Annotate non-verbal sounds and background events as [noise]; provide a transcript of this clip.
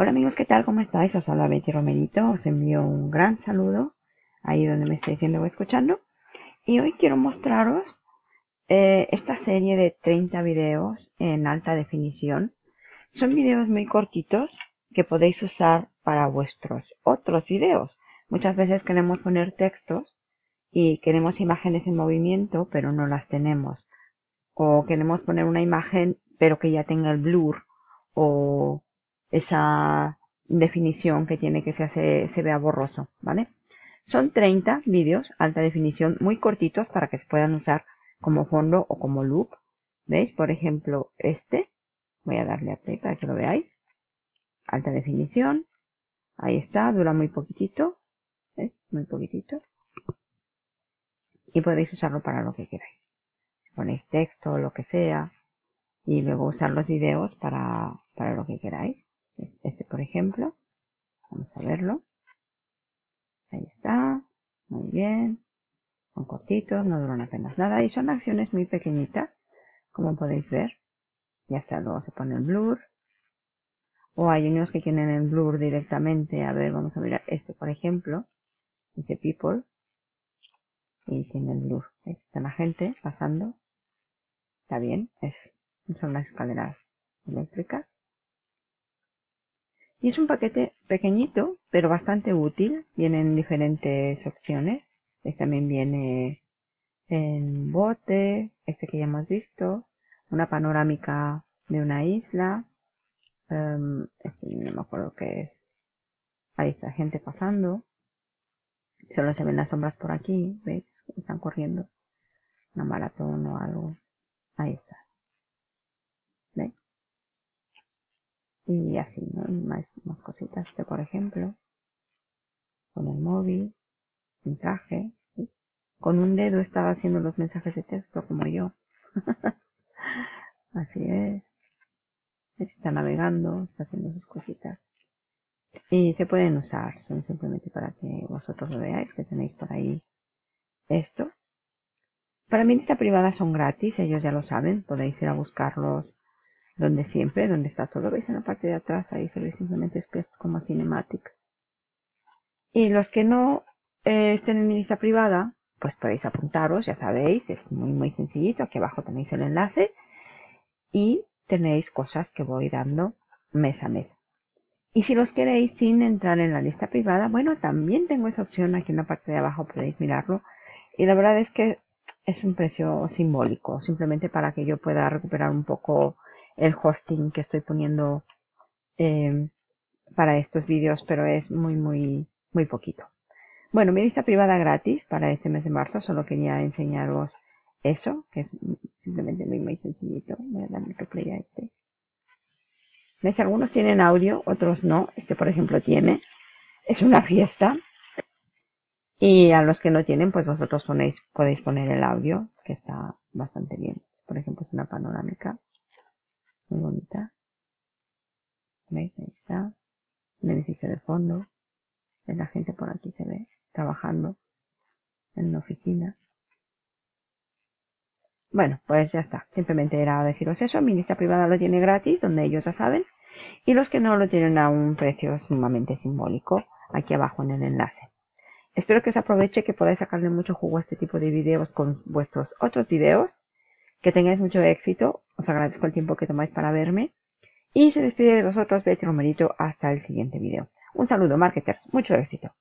Hola amigos, ¿qué tal? ¿Cómo estáis? Os habla Betty Romerito, os envío un gran saludo ahí donde me estáis viendo o escuchando. Y hoy quiero mostraros eh, esta serie de 30 videos en alta definición. Son videos muy cortitos que podéis usar para vuestros otros videos. Muchas veces queremos poner textos y queremos imágenes en movimiento, pero no las tenemos. O queremos poner una imagen, pero que ya tenga el blur o esa definición que tiene que se, hace, se vea borroso, ¿vale? Son 30 vídeos alta definición muy cortitos para que se puedan usar como fondo o como loop. ¿Veis? Por ejemplo, este. Voy a darle a play para que lo veáis. Alta definición. Ahí está, dura muy poquitito. ¿Ves? Muy poquitito. Y podéis usarlo para lo que queráis. Ponéis texto lo que sea. Y luego usar los videos para, para lo que queráis este por ejemplo vamos a verlo. Ahí está muy bien son cortitos no duran apenas nada y son acciones muy pequeñitas como podéis ver. Y hasta luego se pone el blur. O hay unos que tienen el blur directamente a ver vamos a mirar este por ejemplo dice people y tiene el blur. Está la gente pasando. Está bien es son las escaleras eléctricas y es un paquete pequeñito, pero bastante útil. Vienen diferentes opciones. Este también viene en bote, este que ya hemos visto, una panorámica de una isla. Um, este no me acuerdo qué es. Ahí está gente pasando. Solo se ven las sombras por aquí, ¿veis? Están corriendo una maratón o algo. Ahí está. y así, ¿no? más, más cositas, este por ejemplo, con el móvil, sin traje, con un dedo estaba haciendo los mensajes de texto como yo. [laughs] así es. Está navegando, está haciendo sus cositas. Y se pueden usar, son simplemente para que vosotros lo veáis, que tenéis por ahí esto. Para mi lista privada son gratis, ellos ya lo saben, podéis ir a buscarlos donde siempre, donde está todo, veis en la parte de atrás, ahí se ve simplemente como cinematic. Y los que no eh, estén en mi lista privada, pues podéis apuntaros, ya sabéis, es muy muy sencillito, aquí abajo tenéis el enlace y tenéis cosas que voy dando mes a mes. Y si los queréis sin entrar en la lista privada, bueno, también tengo esa opción aquí en la parte de abajo, podéis mirarlo. Y la verdad es que es un precio simbólico, simplemente para que yo pueda recuperar un poco el hosting que estoy poniendo em, para estos vídeos, pero es muy, muy, muy poquito. Bueno, mi lista privada gratis para este mes de marzo, solo quería enseñaros eso, que es simplemente muy, muy sencillito. Voy a darle replay a este. ¿Ves? Algunos tienen audio, otros no. Este, por ejemplo, tiene. Es una fiesta. Y a los que no tienen, pues vosotros ponéis, podéis poner el audio, que está bastante bien. Por ejemplo, es una panorámica muy bonita. ¿Veis? Ahí está. Un fondo. La gente por aquí se ve trabajando en una oficina. Bueno, pues ya está. Simplemente era deciros eso. Mi lista privada lo tiene gratis, donde ellos ya saben. Y los que no lo tienen a un precio sumamente simbólico, aquí abajo en el enlace. Espero que os aproveche, que podáis sacarle mucho jugo a este tipo de videos con vuestros otros videos. Que tengáis mucho éxito. Os agradezco el tiempo que tomáis para verme. Y se despide de vosotros Betty Romerito hasta el siguiente video. Un saludo, marketers. Mucho éxito.